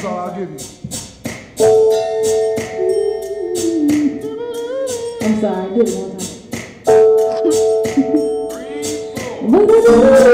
That's all I'll give you. I'm sorry, I did it one time.